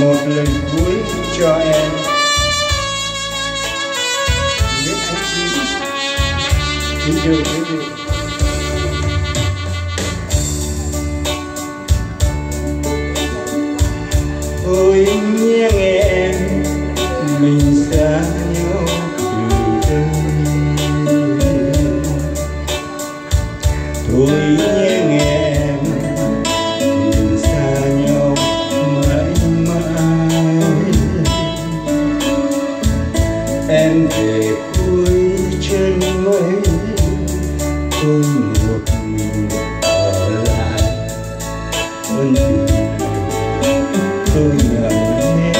một lời cuối cho em. Nguyễn Anh Chí kính thưa quý vị ôi nghe em, mình xa nhau từ đây thôi em về cuối chân mây tôi một mình ở lại. Ân tôi ngậm nghe.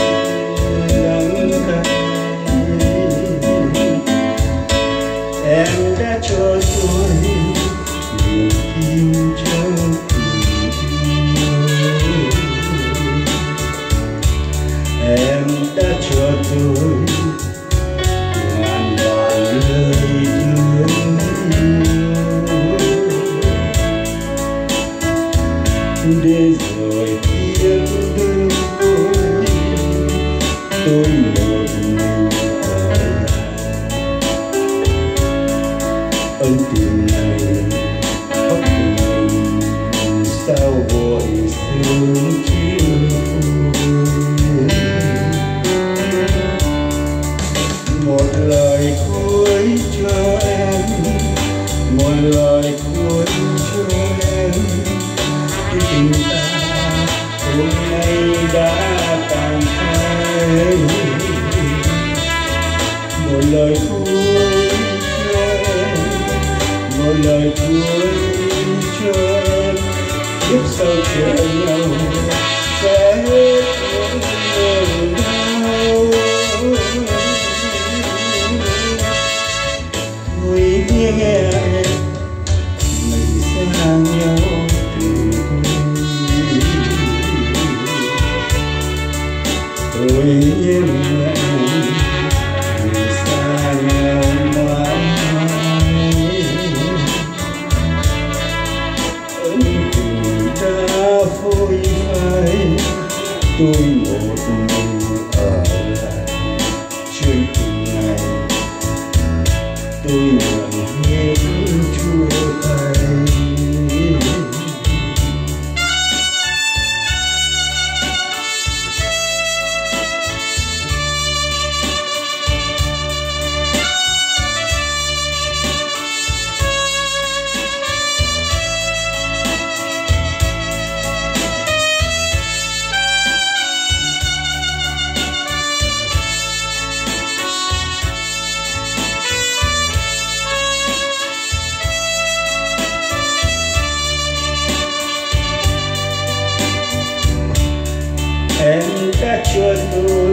Lắng cay em đã cho tôi niềm tin. Để rồi tiếng đơn đi, tôi một mình ở ân tình này khóc tình sao vội xưa? radio. Tôi một em đã cho tôi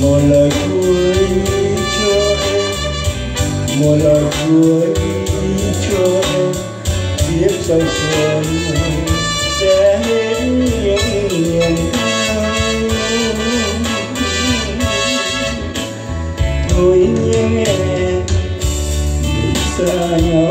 một lời cuối cho em. Một lời cuối cho em. Biết rằng xuân sẽ hết những niềm đau thôi nhưng em đừng xa nhau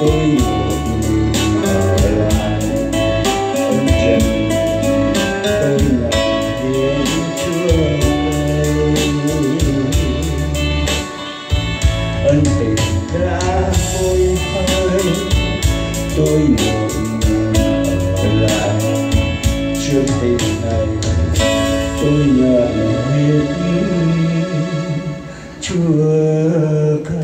tôi một ở lại ân trần tôi là tiếng chúa ân tình đã hôi hơi tôi một ở lại trước tình này tôi nhận biết chúa